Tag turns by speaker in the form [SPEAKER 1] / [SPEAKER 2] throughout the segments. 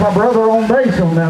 [SPEAKER 1] my brother on base on that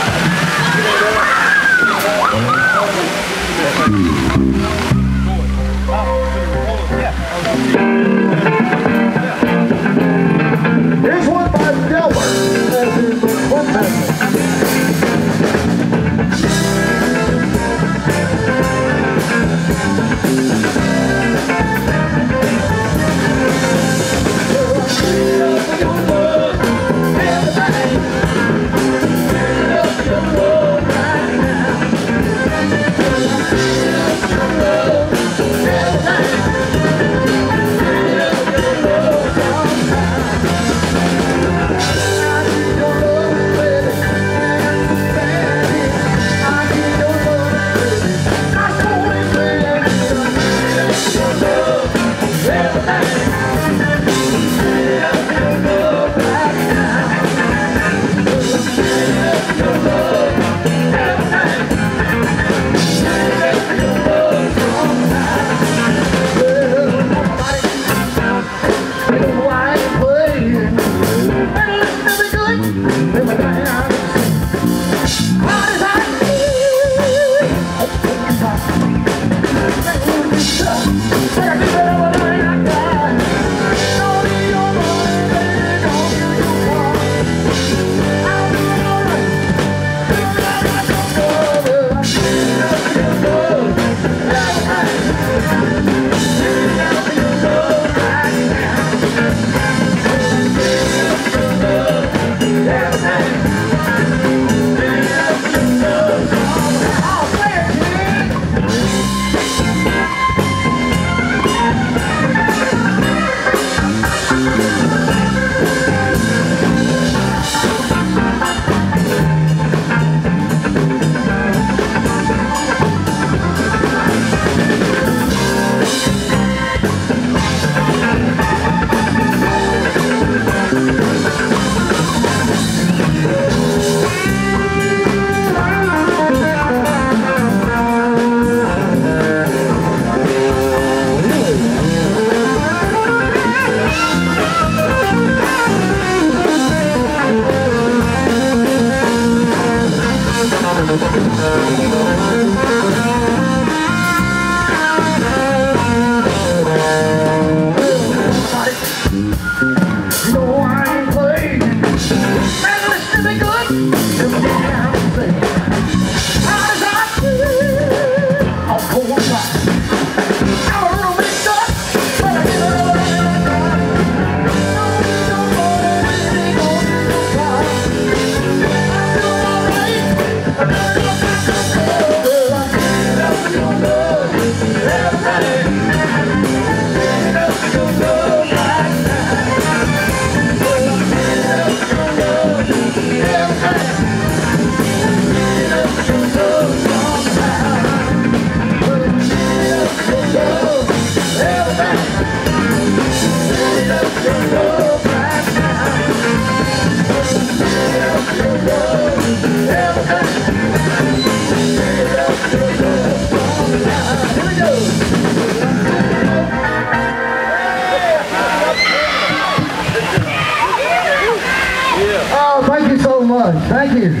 [SPEAKER 1] Uh... much. Thank you.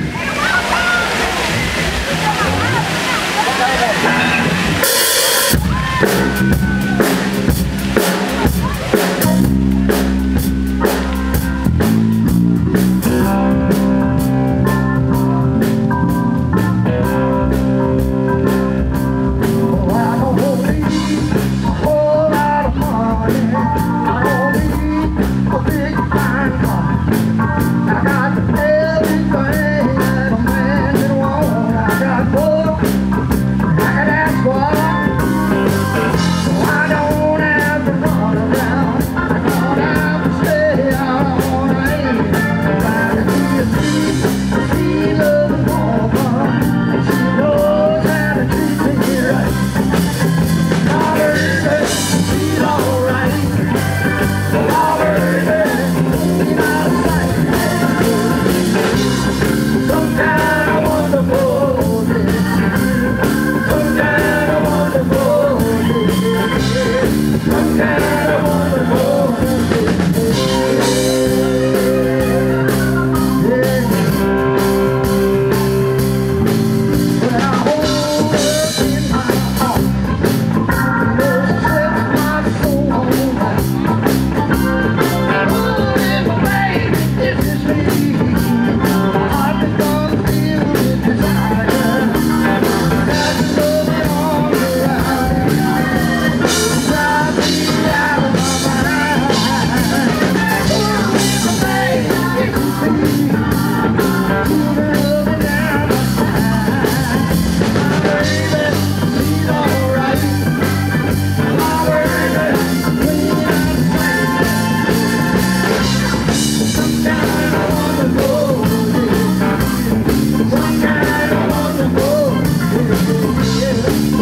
[SPEAKER 1] yeah.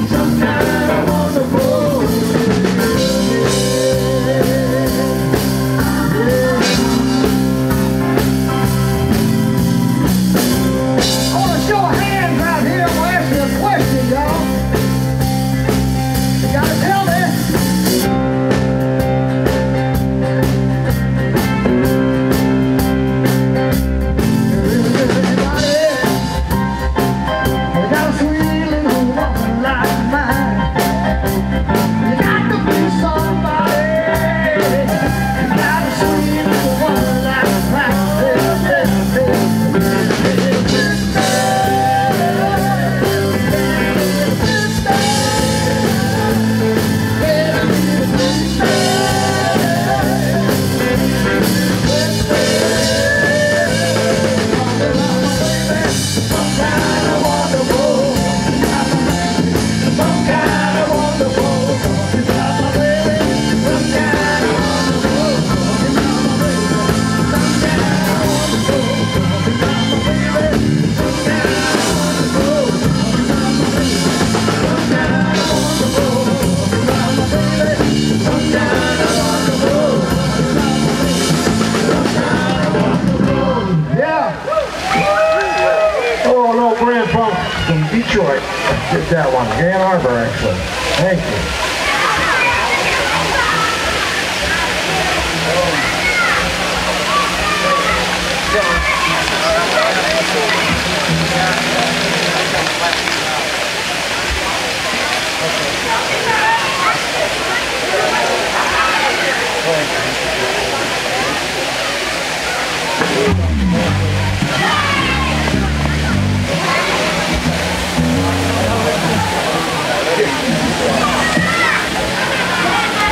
[SPEAKER 2] that one. Ann Arbor, actually. Thank you.